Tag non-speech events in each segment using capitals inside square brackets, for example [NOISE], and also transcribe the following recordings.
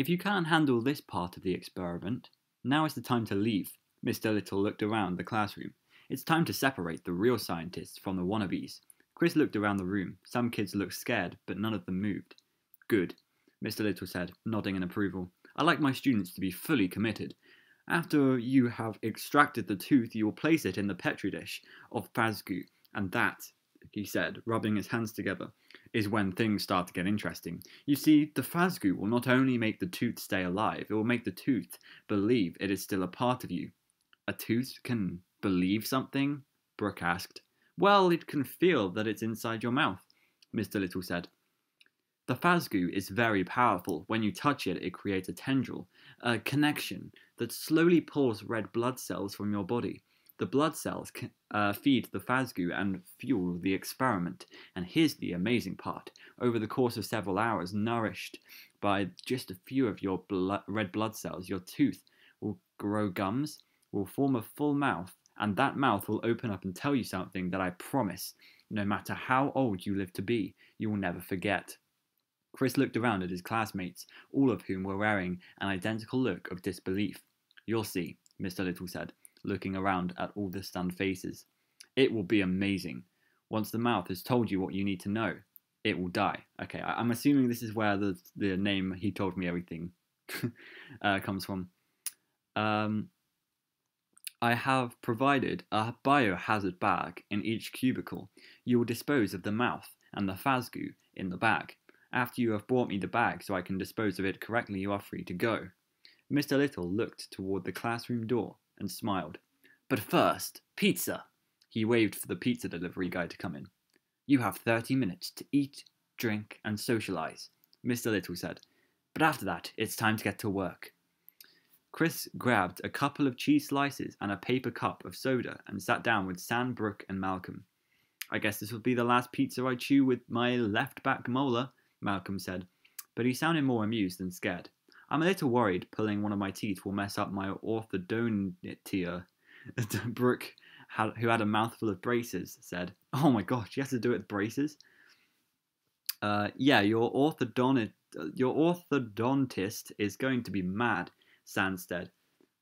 If you can't handle this part of the experiment, now is the time to leave. Mr. Little looked around the classroom. It's time to separate the real scientists from the wannabes. Chris looked around the room. Some kids looked scared, but none of them moved. Good, Mr. Little said, nodding in approval. I like my students to be fully committed. After you have extracted the tooth, you will place it in the petri dish of Phasgu, and that, he said, rubbing his hands together, is when things start to get interesting. You see, the Phasgu will not only make the tooth stay alive, it will make the tooth believe it is still a part of you. A tooth can believe something? Brooke asked. Well, it can feel that it's inside your mouth, Mr. Little said. The Phasgu is very powerful. When you touch it, it creates a tendril, a connection that slowly pulls red blood cells from your body. The blood cells uh, feed the Phasgu and fuel the experiment. And here's the amazing part. Over the course of several hours, nourished by just a few of your blood, red blood cells, your tooth will grow gums, will form a full mouth, and that mouth will open up and tell you something that I promise, no matter how old you live to be, you will never forget. Chris looked around at his classmates, all of whom were wearing an identical look of disbelief. You'll see, Mr. Little said looking around at all the stunned faces. It will be amazing. Once the mouth has told you what you need to know, it will die. Okay, I- am assuming this is where the the name "He Told Me Everything" [LAUGHS] uh, comes from. Um, I have provided a biohazard bag in each cubicle. You will dispose of the mouth and the phasgu in the bag. After you have brought me the bag so I can dispose of it correctly, you are free to go. Mr. Little looked toward the classroom door and smiled. But first, pizza! He waved for the pizza delivery guy to come in. You have 30 minutes to eat, drink, and socialize, Mr. Little said. But after that, it's time to get to work. Chris grabbed a couple of cheese slices and a paper cup of soda and sat down with Sam, Brooke, and Malcolm. I guess this will be the last pizza I chew with my left back molar, Malcolm said, but he sounded more amused than scared. I'm a little worried pulling one of my teeth will mess up my orthodontia. [LAUGHS] Brooke, who had a mouthful of braces, said, Oh my gosh, you have to do it with braces? Uh, yeah, your orthodontist, your orthodontist is going to be mad, Sandstead.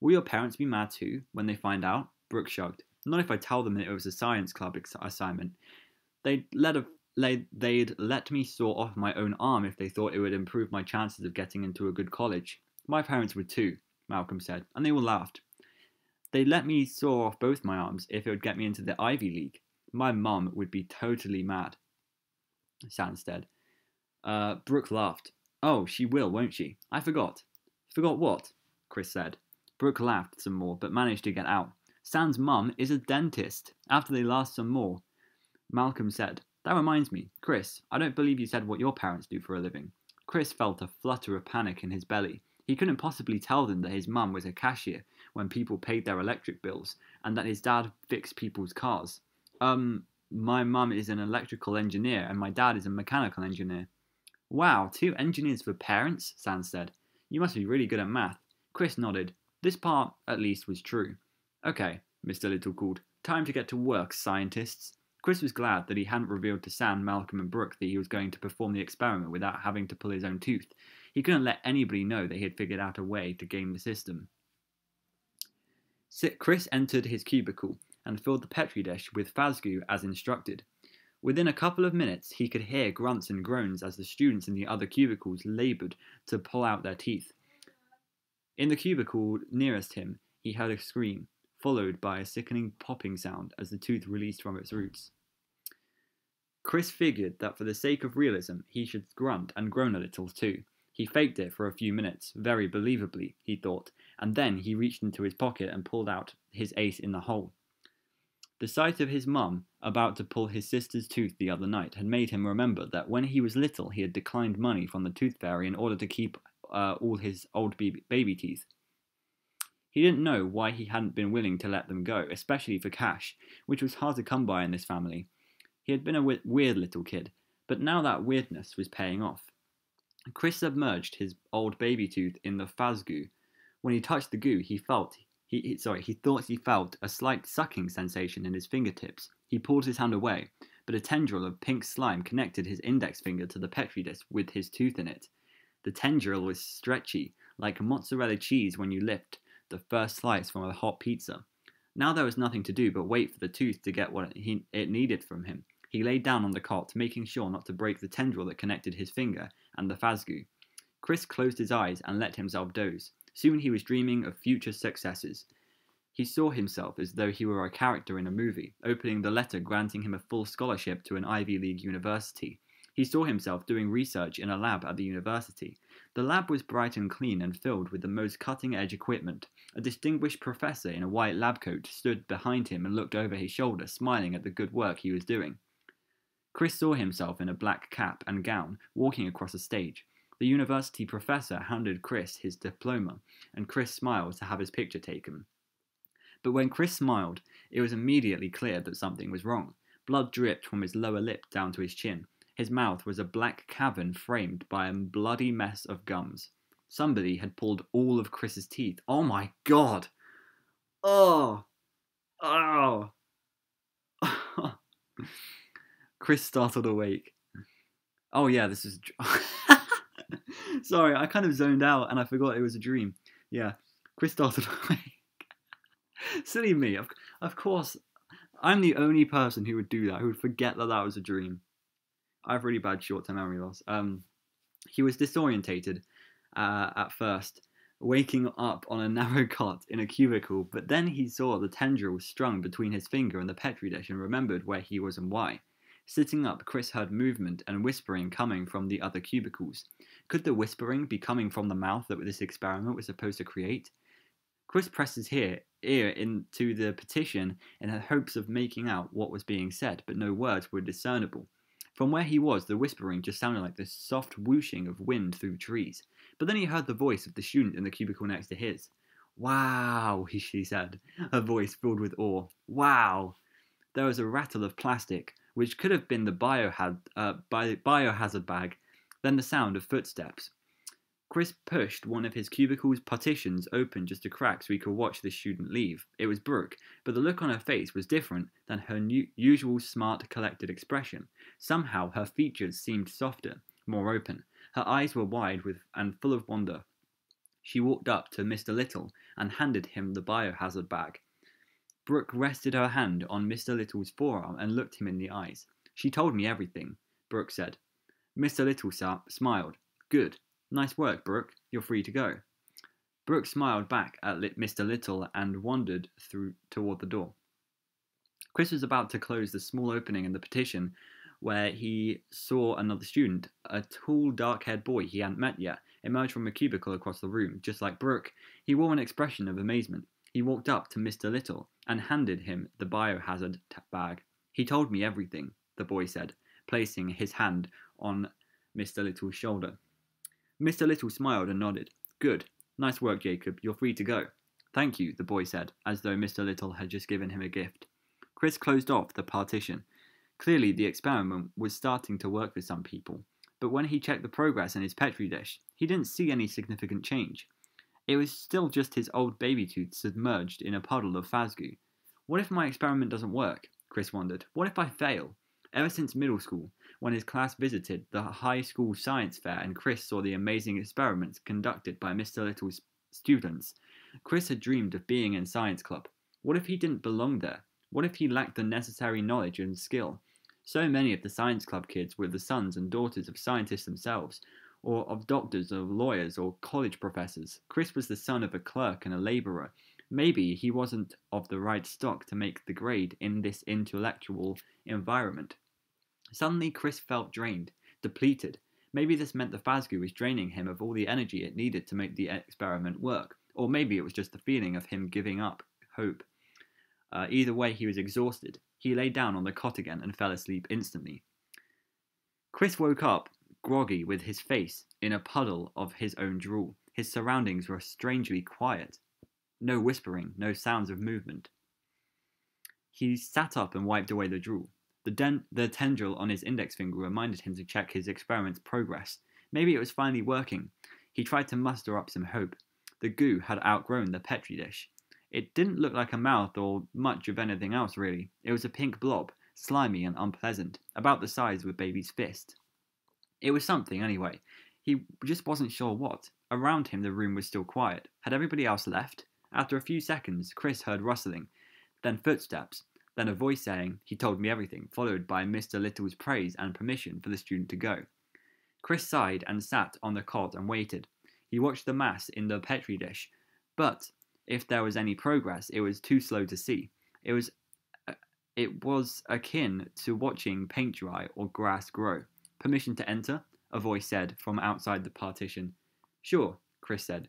Will your parents be mad too when they find out? Brooke shrugged. Not if I tell them it was a science club assignment. They'd let a they'd let me saw off my own arm if they thought it would improve my chances of getting into a good college. My parents would too, Malcolm said, and they all laughed. They'd let me saw off both my arms if it would get me into the Ivy League. My mum would be totally mad. Sandstead. Uh, Brooke laughed. Oh, she will, won't she? I forgot. Forgot what? Chris said. Brooke laughed some more, but managed to get out. Sand's mum is a dentist. After they laughed some more, Malcolm said, that reminds me, Chris, I don't believe you said what your parents do for a living. Chris felt a flutter of panic in his belly. He couldn't possibly tell them that his mum was a cashier when people paid their electric bills, and that his dad fixed people's cars. Um, my mum is an electrical engineer, and my dad is a mechanical engineer. Wow, two engineers for parents? Sand said. You must be really good at math. Chris nodded. This part, at least, was true. Okay, Mr. Little called. Time to get to work, scientists. Chris was glad that he hadn't revealed to Sam, Malcolm, and Brooke that he was going to perform the experiment without having to pull his own tooth. He couldn't let anybody know that he had figured out a way to game the system. Chris entered his cubicle and filled the petri dish with Phasgu as instructed. Within a couple of minutes, he could hear grunts and groans as the students in the other cubicles laboured to pull out their teeth. In the cubicle nearest him, he heard a scream, followed by a sickening popping sound as the tooth released from its roots. Chris figured that for the sake of realism, he should grunt and groan a little too. He faked it for a few minutes, very believably, he thought, and then he reached into his pocket and pulled out his ace in the hole. The sight of his mum about to pull his sister's tooth the other night had made him remember that when he was little he had declined money from the tooth fairy in order to keep uh, all his old baby, baby teeth. He didn't know why he hadn't been willing to let them go, especially for cash, which was hard to come by in this family, he had been a weird little kid, but now that weirdness was paying off. Chris submerged his old baby tooth in the phasgu. When he touched the goo, he felt he, he sorry, he thought he felt a slight sucking sensation in his fingertips. He pulled his hand away, but a tendril of pink slime connected his index finger to the petri dish with his tooth in it. The tendril was stretchy, like mozzarella cheese when you lift the first slice from a hot pizza. Now there was nothing to do but wait for the tooth to get what it needed from him. He lay down on the cot, making sure not to break the tendril that connected his finger and the phasgu. Chris closed his eyes and let himself doze. Soon he was dreaming of future successes. He saw himself as though he were a character in a movie, opening the letter granting him a full scholarship to an Ivy League university. He saw himself doing research in a lab at the university. The lab was bright and clean and filled with the most cutting edge equipment. A distinguished professor in a white lab coat stood behind him and looked over his shoulder, smiling at the good work he was doing. Chris saw himself in a black cap and gown, walking across a stage. The university professor handed Chris his diploma, and Chris smiled to have his picture taken. But when Chris smiled, it was immediately clear that something was wrong. Blood dripped from his lower lip down to his chin. His mouth was a black cavern framed by a bloody mess of gums. Somebody had pulled all of Chris's teeth. Oh my god! Oh! Oh! [LAUGHS] Chris startled awake. Oh yeah, this is. [LAUGHS] Sorry, I kind of zoned out and I forgot it was a dream. Yeah, Chris started [LAUGHS] awake. Silly me. Of, of course, I'm the only person who would do that, who would forget that that was a dream. I have really bad short-term memory loss. Um, he was disorientated uh, at first, waking up on a [LAUGHS] narrow cot in a cubicle, but then he saw the tendril strung between his finger and the petri dish and remembered where he was and why. Sitting up, Chris heard movement and whispering coming from the other cubicles. Could the whispering be coming from the mouth that this experiment was supposed to create? Chris pressed his ear, ear into the petition in hopes of making out what was being said, but no words were discernible. From where he was, the whispering just sounded like the soft whooshing of wind through trees. But then he heard the voice of the student in the cubicle next to his. Wow, [LAUGHS] she said, her voice filled with awe. Wow! There was a rattle of plastic, which could have been the biohaz- uh, bi- biohazard bag, then the sound of footsteps. Chris pushed one of his cubicle's partitions open just a crack so he could watch the student leave. It was Brooke, but the look on her face was different than her usual smart, collected expression. Somehow her features seemed softer, more open. Her eyes were wide with and full of wonder. She walked up to Mr. Little and handed him the biohazard bag. Brooke rested her hand on Mr. Little's forearm and looked him in the eyes. She told me everything, Brooke said. Mr. Little smiled. Good. Nice work, Brooke. You're free to go. Brooke smiled back at Mr. Little and wandered through toward the door. Chris was about to close the small opening in the petition where he saw another student, a tall, dark haired boy he hadn't met yet, emerge from a cubicle across the room. Just like Brooke, he wore an expression of amazement. He walked up to Mr. Little and handed him the biohazard bag. He told me everything, the boy said, placing his hand on Mr. Little's shoulder. Mr. Little smiled and nodded. Good. Nice work, Jacob. You're free to go. Thank you, the boy said, as though Mr. Little had just given him a gift. Chris closed off the partition. Clearly, the experiment was starting to work for some people, but when he checked the progress in his petri dish, he didn't see any significant change. It was still just his old baby tooth submerged in a puddle of phasgu. What if my experiment doesn't work? Chris wondered. What if I fail? Ever since middle school, when his class visited the high school science fair and Chris saw the amazing experiments conducted by Mr. Little's students, Chris had dreamed of being in science club. What if he didn't belong there? What if he lacked the necessary knowledge and skill? So many of the science club kids were the sons and daughters of scientists themselves, or of doctors or lawyers or college professors. Chris was the son of a clerk and a labourer. Maybe he wasn't of the right stock to make the grade in this intellectual environment. Suddenly, Chris felt drained, depleted. Maybe this meant the phasgu was draining him of all the energy it needed to make the experiment work, or maybe it was just the feeling of him giving up hope. Uh, either way, he was exhausted. He lay down on the cot again and fell asleep instantly. Chris woke up groggy with his face in a puddle of his own drool. His surroundings were strangely quiet. No whispering, no sounds of movement. He sat up and wiped away the drool. The, den- the tendril on his index finger reminded him to check his experiment's progress. Maybe it was finally working. He tried to muster up some hope. The goo had outgrown the petri dish. It didn't look like a mouth or much of anything else, really. It was a pink blob, slimy and unpleasant, about the size of a baby's fist. It was something, anyway. He just wasn't sure what. Around him, the room was still quiet. Had everybody else left? After a few seconds, Chris heard rustling, then footsteps, then a voice saying, He told me everything, followed by Mr. Little's praise and permission for the student to go. Chris sighed and sat on the cot and waited. He watched the mass in the petri dish, but if there was any progress, it was too slow to see. It was uh, it was akin to watching paint dry or grass grow. Permission to enter? A voice said from outside the partition. Sure, Chris said.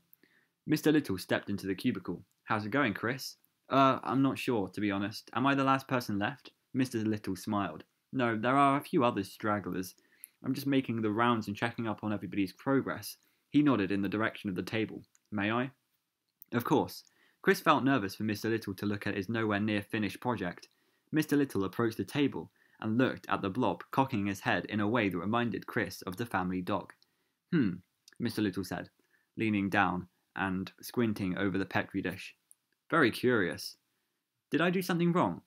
Mr. Little stepped into the cubicle. How's it going, Chris? Uh, I'm not sure, to be honest. Am I the last person left? Mr. Little smiled. No, there are a few other stragglers. I'm just making the rounds and checking up on everybody's progress. He nodded in the direction of the table. May I? Of course. Chris felt nervous for Mr. Little to look at his nowhere near finished project. Mr. Little approached the table and looked at the blob, cocking his head in a way that reminded Chris of the family dog. Hmm, Mr. Little said, leaning down and squinting over the petri dish. Very curious. Did I do something wrong?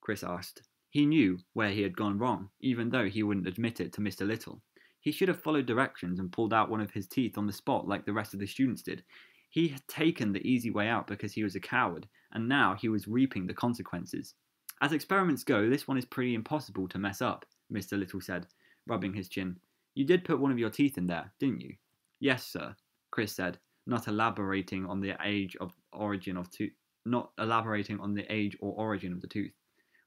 Chris asked. He knew where he had gone wrong, even though he wouldn't admit it to Mr. Little. He should have followed directions and pulled out one of his teeth on the spot like the rest of the students did. He had taken the easy way out because he was a coward, and now he was reaping the consequences. As experiments go, this one is pretty impossible to mess up, Mr. Little said, rubbing his chin. You did put one of your teeth in there, didn't you? Yes, sir, Chris said, not elaborating on the age of origin of tooth not elaborating on the age or origin of the tooth.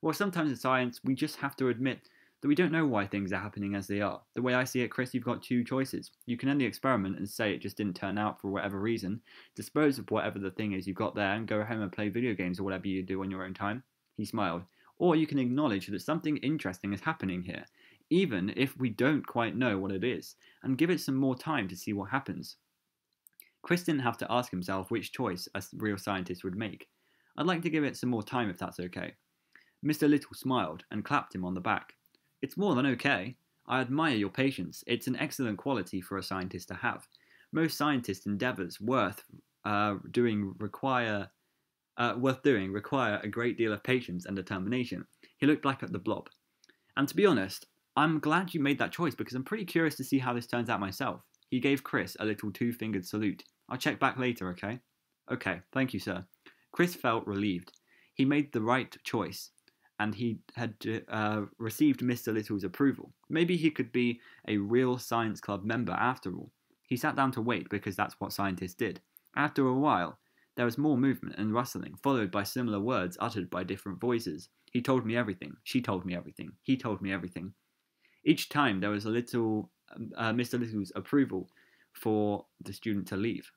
Well, sometimes in science we just have to admit that we don't know why things are happening as they are. The way I see it, Chris, you've got two choices. You can end the experiment and say it just didn't turn out for whatever reason, dispose of whatever the thing is you've got there, and go home and play video games or whatever you do on your own time. He smiled. Or you can acknowledge that something interesting is happening here, even if we don't quite know what it is, and give it some more time to see what happens. Chris didn't have to ask himself which choice a real scientist would make. I'd like to give it some more time if that's okay. Mr. Little smiled and clapped him on the back. It's more than okay. I admire your patience. It's an excellent quality for a scientist to have. Most scientist endeavours worth uh, doing require uh, worth doing require a great deal of patience and determination. He looked back at the blob. And to be honest, I'm glad you made that choice because I'm pretty curious to see how this turns out myself. He gave Chris a little two fingered salute. I'll check back later, okay? Okay, thank you, sir. Chris felt relieved. He made the right choice, and he had uh, received Mr. Little's approval. Maybe he could be a real science club member after all. He sat down to wait because that's what scientists did. After a while, there was more movement and rustling, followed by similar words uttered by different voices. He told me everything. She told me everything. He told me everything. Each time there was a little um, uh, Mr. Little's approval for the student to leave.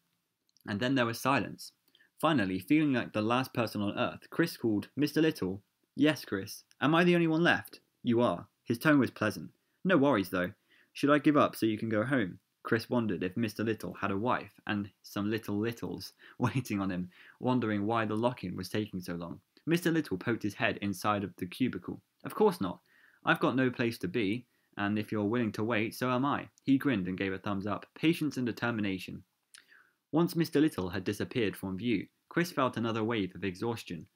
And then there was silence. Finally, feeling like the last person on earth, Chris called, Mr. Little. Yes, Chris. Am I the only one left? You are. His tone was pleasant. No worries, though. Should I give up so you can go home? Chris wondered if Mr. Little had a wife and some little littles [LAUGHS] waiting on him, wondering why the lock in was taking so long. Mr. Little poked his head inside of the cubicle. Of course not. I've got no place to be, and if you're willing to wait, so am I. He grinned and gave a thumbs up. Patience and determination. Once Mr. Little had disappeared from view, Chris felt another wave of exhaustion.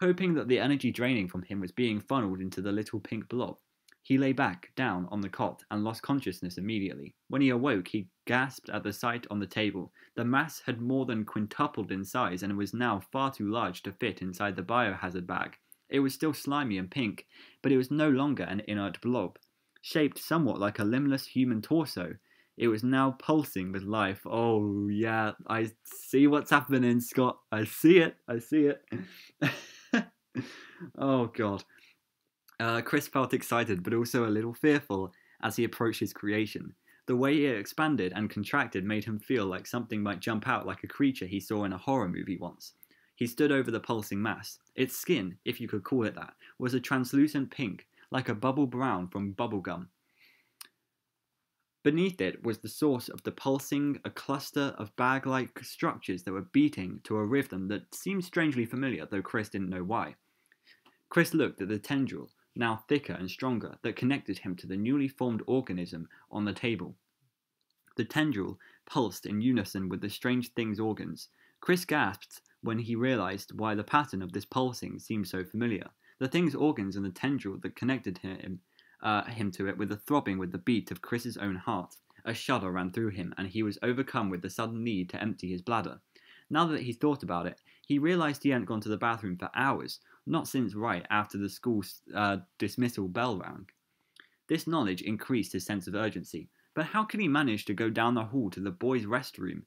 Hoping that the energy draining from him was being funneled into the little pink blob, he lay back down on the cot and lost consciousness immediately. When he awoke, he gasped at the sight on the table. The mass had more than quintupled in size and was now far too large to fit inside the biohazard bag. It was still slimy and pink, but it was no longer an inert blob. Shaped somewhat like a limbless human torso, it was now pulsing with life. Oh, yeah, I see what's happening, Scott. I see it. I see it. [LAUGHS] oh, God. Uh, Chris felt excited, but also a little fearful as he approached his creation. The way it expanded and contracted made him feel like something might jump out like a creature he saw in a horror movie once. He stood over the pulsing mass. Its skin, if you could call it that, was a translucent pink, like a bubble brown from bubblegum. Beneath it was the source of the pulsing, a cluster of bag like structures that were beating to a rhythm that seemed strangely familiar, though Chris didn't know why. Chris looked at the tendril, now thicker and stronger, that connected him to the newly formed organism on the table. The tendril pulsed in unison with the strange thing's organs. Chris gasped when he realized why the pattern of this pulsing seemed so familiar. The thing's organs and the tendril that connected him uh, him to it with a throbbing with the beat of Chris's own heart. A shudder ran through him, and he was overcome with the sudden need to empty his bladder. Now that he thought about it, he realized he hadn't gone to the bathroom for hours, not since right after the school uh, dismissal bell rang. This knowledge increased his sense of urgency. But how could he manage to go down the hall to the boys' restroom?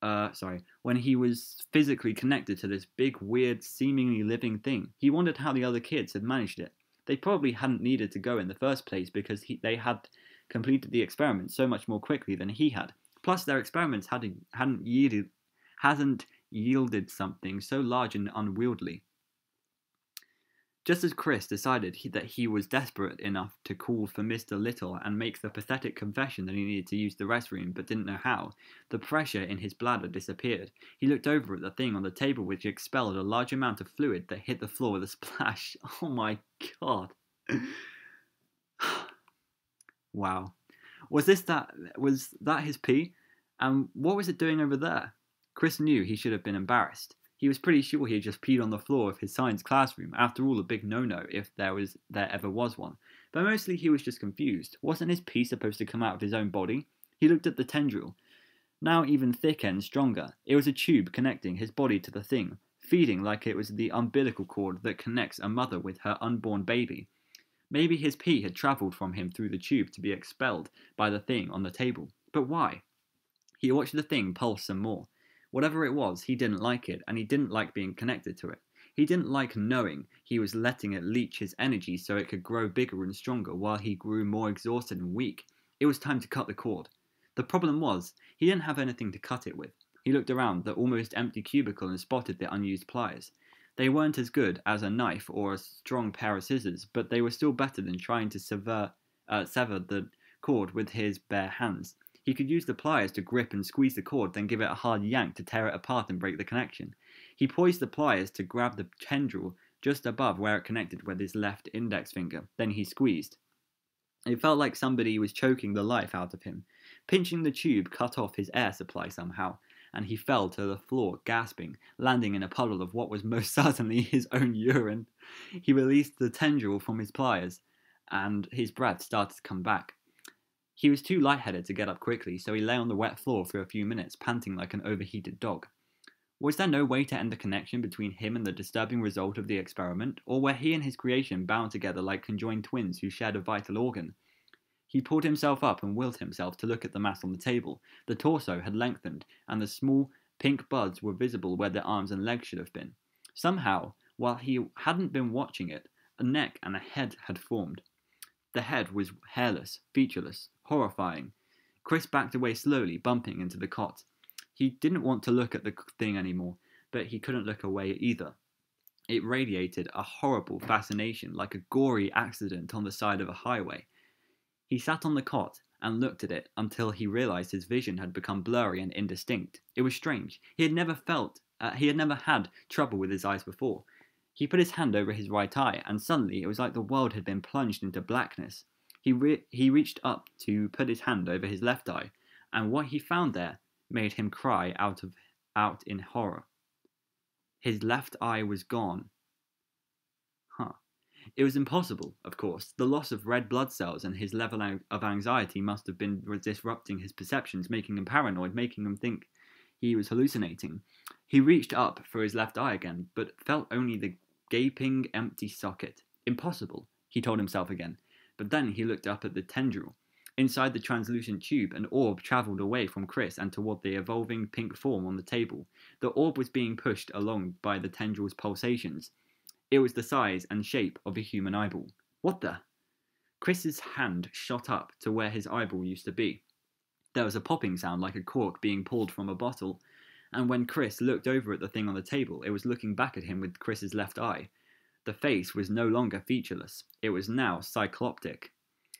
Uh, sorry, when he was physically connected to this big, weird, seemingly living thing. He wondered how the other kids had managed it. They probably hadn't needed to go in the first place because he, they had completed the experiment so much more quickly than he had. Plus, their experiments hadn't, hadn't yielded, hasn't yielded something so large and unwieldy. Just as Chris decided he, that he was desperate enough to call for Mr. Little and make the pathetic confession that he needed to use the restroom but didn't know how, the pressure in his bladder disappeared. He looked over at the thing on the table which expelled a large amount of fluid that hit the floor with a splash. [LAUGHS] Oh my god. [SIGHS] wow. Was this that was that his pee? And what was it doing over there? Chris knew he should have been embarrassed. He was pretty sure he had just peed on the floor of his science classroom, after all a big no-no if there was there ever was one. But mostly he was just confused. Wasn't his pee supposed to come out of his own body? He looked at the tendril. Now even thicker and stronger. It was a tube connecting his body to the thing, feeding like it was the umbilical cord that connects a mother with her unborn baby. Maybe his pee had travelled from him through the tube to be expelled by the thing on the table. But why? He watched the thing pulse some more. Whatever it was, he didn't like it, and he didn't like being connected to it. He didn't like knowing he was letting it leech his energy so it could grow bigger and stronger while he grew more exhausted and weak. It was time to cut the cord. The problem was, he didn't have anything to cut it with. He looked around the almost empty cubicle and spotted the unused pliers. They weren't as good as a knife or a strong pair of scissors, but they were still better than trying to sever, uh, sever the cord with his bare hands. He could use the pliers to grip and squeeze the cord, then give it a hard yank to tear it apart and break the connection. He poised the pliers to grab the tendril just above where it connected with his left index finger. Then he squeezed. It felt like somebody was choking the life out of him. Pinching the tube cut off his air supply somehow, and he fell to the floor, gasping, landing in a puddle of what was most [LAUGHS] certainly his own urine. He released the tendril from his pliers, and his breath started to come back. He was too lightheaded to get up quickly, so he lay on the wet floor for a few minutes, panting like an overheated dog. Was there no way to end the connection between him and the disturbing result of the experiment, or were he and his creation bound together like conjoined twins who shared a vital organ? He pulled himself up and willed himself to look at the mass on the table. The torso had lengthened, and the small pink buds were visible where the arms and legs should have been. Somehow, while he hadn't been watching it, a neck and a head had formed. The head was hairless, featureless, horrifying. Chris backed away slowly, bumping into the cot. He didn't want to look at the thing anymore, but he couldn't look away either. It radiated a horrible fascination, like a gory accident on the side of a highway. He sat on the cot and looked at it until he realized his vision had become blurry and indistinct. It was strange. He had never felt, uh, he had never had trouble with his eyes before. He put his hand over his right eye, and suddenly it was like the world had been plunged into blackness. He, re- he reached up to put his hand over his left eye, and what he found there made him cry out, of, out in horror. His left eye was gone. Huh. It was impossible, of course. The loss of red blood cells and his level of anxiety must have been disrupting his perceptions, making him paranoid, making him think he was hallucinating. He reached up for his left eye again, but felt only the gaping, empty socket. Impossible, he told himself again. But then he looked up at the tendril. Inside the translucent tube, an orb travelled away from Chris and toward the evolving pink form on the table. The orb was being pushed along by the tendril's pulsations. It was the size and shape of a human eyeball. What the? Chris's hand shot up to where his eyeball used to be. There was a popping sound like a cork being pulled from a bottle, and when Chris looked over at the thing on the table, it was looking back at him with Chris's left eye. The face was no longer featureless, it was now cycloptic.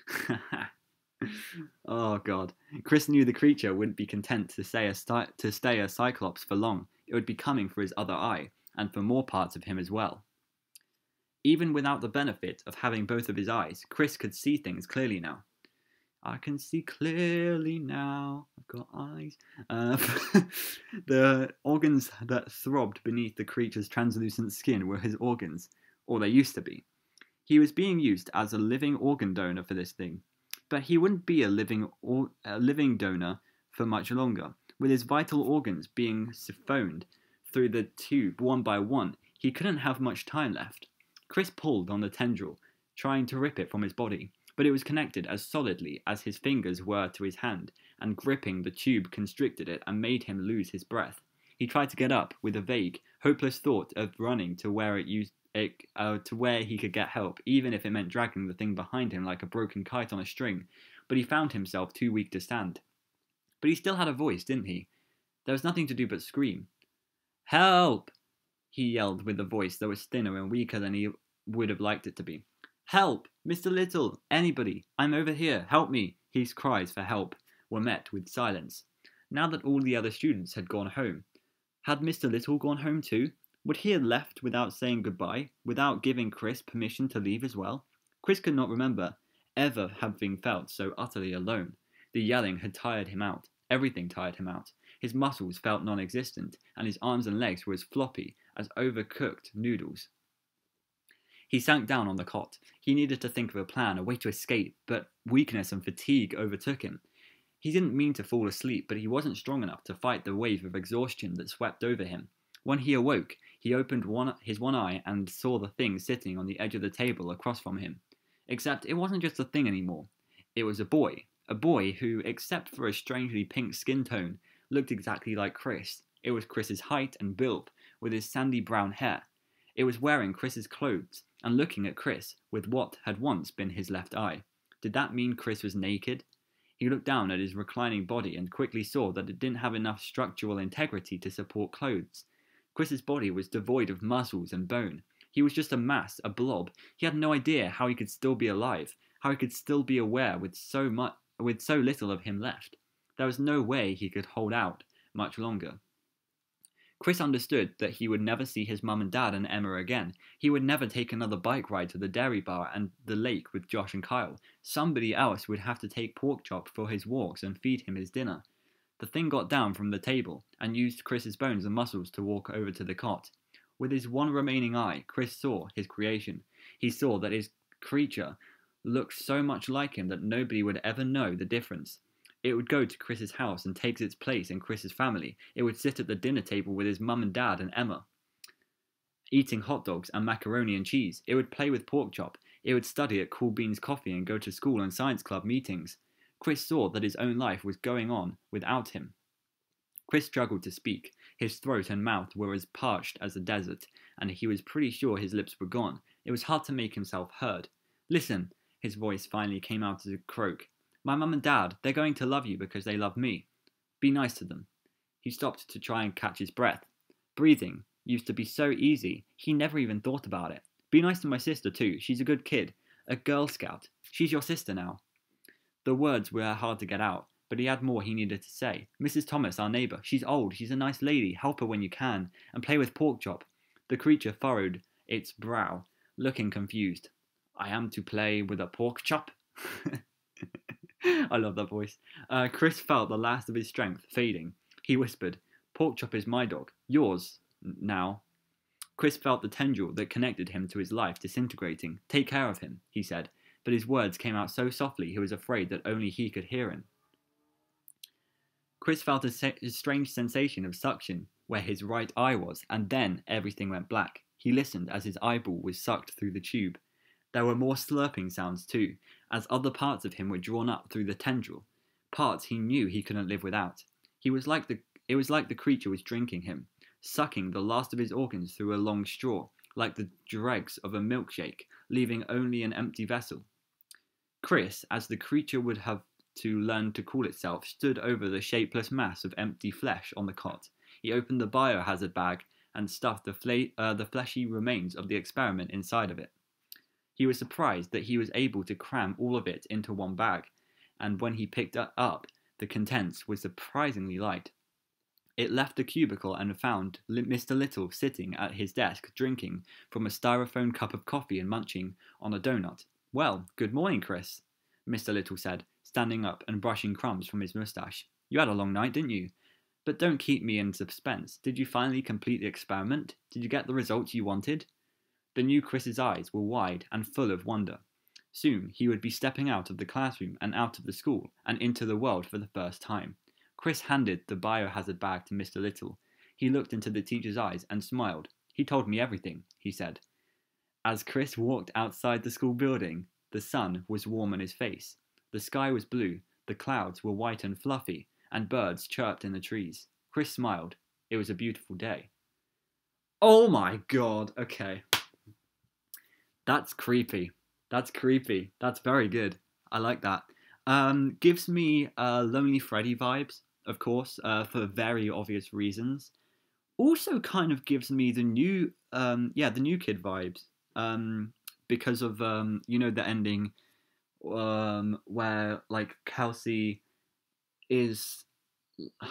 [LAUGHS] oh god. Chris knew the creature wouldn't be content to stay, a to stay a cyclops for long. It would be coming for his other eye, and for more parts of him as well. Even without the benefit of having both of his eyes, Chris could see things clearly now. I can see clearly now. I've got eyes. Uh, [LAUGHS] the organs that throbbed beneath the creature's translucent skin were his organs, or they used to be. He was being used as a living organ donor for this thing, but he wouldn't be a living or, a living donor for much longer. With his vital organs being siphoned through the tube one by one, he couldn't have much time left. Chris pulled on the tendril, trying to rip it from his body, but it was connected as solidly as his fingers were to his hand, and gripping the tube constricted it and made him lose his breath. He tried to get up with a vague, hopeless thought of running to where it used it, uh, to where he could get help, even if it meant dragging the thing behind him like a broken kite on a string. But he found himself too weak to stand. But he still had a voice, didn't he? There was nothing to do but scream. Help! he yelled with a voice that was thinner and weaker than he would have liked it to be. Help! Mr. Little! Anybody! I'm over here! Help me! His cries for help were met with silence. Now that all the other students had gone home, had Mr. Little gone home too? Would he have left without saying goodbye, without giving Chris permission to leave as well? Chris could not remember ever having felt so utterly alone. The yelling had tired him out. Everything tired him out. His muscles felt non existent, and his arms and legs were as floppy as overcooked noodles. He sank down on the cot. He needed to think of a plan, a way to escape, but weakness and fatigue overtook him. He didn't mean to fall asleep, but he wasn't strong enough to fight the wave of exhaustion that swept over him. When he awoke, he opened one, his one eye and saw the thing sitting on the edge of the table across from him. Except it wasn't just a thing anymore. It was a boy. A boy who, except for a strangely pink skin tone, looked exactly like Chris. It was Chris's height and build, with his sandy brown hair. It was wearing Chris's clothes and looking at Chris with what had once been his left eye. Did that mean Chris was naked? He looked down at his reclining body and quickly saw that it didn't have enough structural integrity to support clothes. Chris's body was devoid of muscles and bone. He was just a mass, a blob. He had no idea how he could still be alive, how he could still be aware with so much with so little of him left. There was no way he could hold out much longer. Chris understood that he would never see his mum and dad and Emma again. He would never take another bike ride to the dairy bar and the lake with Josh and Kyle. Somebody else would have to take Porkchop for his walks and feed him his dinner. The thing got down from the table and used Chris's bones and muscles to walk over to the cot. With his one remaining eye, Chris saw his creation. He saw that his creature looked so much like him that nobody would ever know the difference. It would go to Chris's house and take its place in Chris's family. It would sit at the dinner table with his mum and dad and Emma, eating hot dogs and macaroni and cheese. It would play with pork chop. It would study at Cool Beans Coffee and go to school and science club meetings. Chris saw that his own life was going on without him. Chris struggled to speak. His throat and mouth were as parched as a desert, and he was pretty sure his lips were gone. It was hard to make himself heard. Listen, his voice finally came out as a croak. My mum and dad, they're going to love you because they love me. Be nice to them. He stopped to try and catch his breath. Breathing used to be so easy, he never even thought about it. Be nice to my sister, too. She's a good kid. A Girl Scout. She's your sister now. The words were hard to get out, but he had more he needed to say. Mrs. Thomas, our neighbour. She's old. She's a nice lady. Help her when you can. And play with pork chop. The creature furrowed its brow, looking confused. I am to play with a pork chop? [LAUGHS] I love that voice. Uh, Chris felt the last of his strength fading. He whispered, Pork chop is my dog. Yours. Now. Chris felt the tendril that connected him to his life disintegrating. Take care of him, he said, but his words came out so softly he was afraid that only he could hear him. Chris felt a, se- a strange sensation of suction where his right eye was, and then everything went black. He listened as his eyeball was sucked through the tube. There were more slurping sounds too, as other parts of him were drawn up through the tendril, parts he knew he couldn't live without. He was like the it was like the creature was drinking him, sucking the last of his organs through a long straw, like the dregs of a milkshake, leaving only an empty vessel. Chris, as the creature would have to learn to call itself, stood over the shapeless mass of empty flesh on the cot. He opened the biohazard bag and stuffed the, uh, the fleshy remains of the experiment inside of it. He was surprised that he was able to cram all of it into one bag, and when he picked it up, the contents was surprisingly light. It left the cubicle and found Mr. Little sitting at his desk drinking from a styrofoam cup of coffee and munching on a donut. Well, good morning, Chris, Mr. Little said, standing up and brushing crumbs from his moustache. You had a long night, didn't you? But don't keep me in suspense. Did you finally complete the experiment? Did you get the results you wanted? The new Chris's eyes were wide and full of wonder. Soon he would be stepping out of the classroom and out of the school and into the world for the first time. Chris handed the biohazard bag to Mr. Little. He looked into the teacher's eyes and smiled. He told me everything, he said. As Chris walked outside the school building, the sun was warm on his face. The sky was blue, the clouds were white and fluffy, and birds chirped in the trees. Chris smiled. It was a beautiful day. Oh my god, okay. That's creepy. That's creepy. That's very good. I like that. Um, gives me uh, Lonely Freddy vibes, of course, uh, for very obvious reasons. Also, kind of gives me the new, um, yeah, the new kid vibes. Um, because of um, you know, the ending, um, where like Kelsey is. [SIGHS]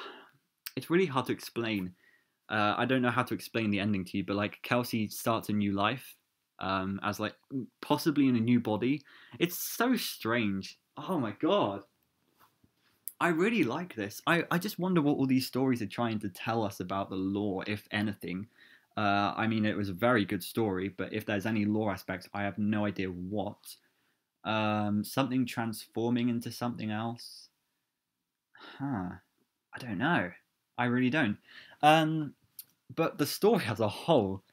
It's really hard to explain. Uh, I don't know how to explain the ending to you, but like Kelsey starts a new life um, as like possibly in a new body. It's so strange. Oh my god. I really like this. I, I just wonder what all these stories are trying to tell us about the lore, if anything. Uh, I mean, it was a very good story, but if there's any lore aspects, I have no idea what. Um, something transforming into something else? Huh. I don't know. I really don't. Um, but the story as a whole,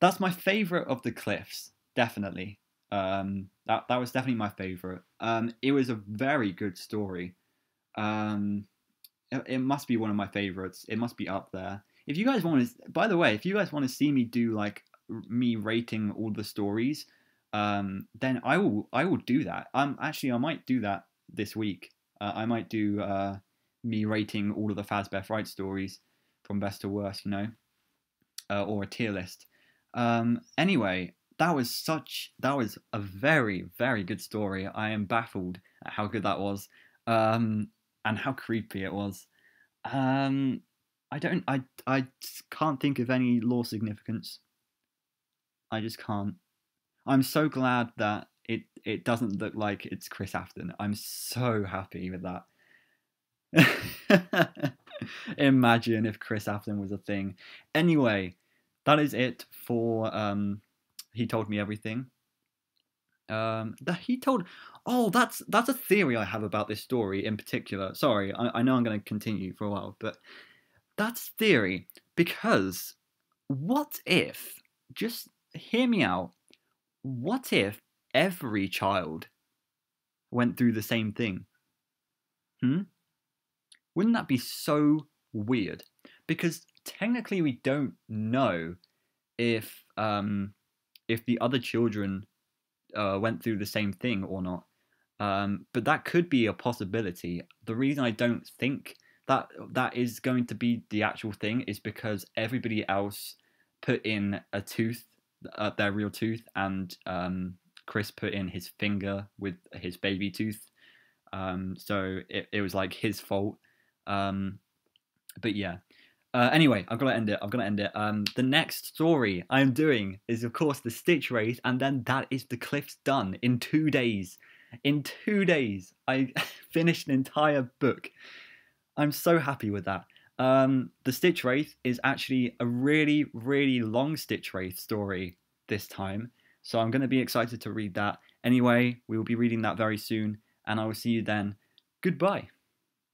that's my favorite of the cliffs, definitely. Um, that that was definitely my favorite. Um, it was a very good story. Um, it, it must be one of my favorites. It must be up there. If you guys want to, by the way, if you guys want to see me do like me rating all the stories, um, then I will I will do that. Um, actually, I might do that this week. Uh, I might do uh, me rating all of the Fazbear Fright stories from best to worst, you know, uh, or a tier list. Um, anyway, that was such that was a very very good story. I am baffled at how good that was, um, and how creepy it was. Um, I don't I I can't think of any lore significance. I just can't. I'm so glad that it it doesn't look like it's Chris Afton. I'm so happy with that. [LAUGHS] Imagine if Chris Afton was a thing. Anyway, that is it for um, he told me everything. Um, that he told. Oh, that's that's a theory I have about this story in particular. Sorry, I, I know I'm going to continue for a while, but that's theory because what if? Just hear me out. What if every child went through the same thing? Hmm. Wouldn't that be so weird? Because technically we don't know if um, if the other children uh, went through the same thing or not. Um, but that could be a possibility. The reason I don't think that that is going to be the actual thing is because everybody else put in a tooth, uh, their real tooth, and um, Chris put in his finger with his baby tooth. Um, so it, it was like his fault. Um, but yeah, uh, anyway, I'm gonna end it. Got to end it. Um, the next story I'm doing is, of course, the Stitch Wraith, and then that is the Cliffs done in two days. In two days, I [LAUGHS] finished an entire book. I'm so happy with that. Um, the Stitch Wraith is actually a really, really long Stitch Wraith story this time, so I'm going to be excited to read that. Anyway, we will be reading that very soon, and I will see you then. Goodbye.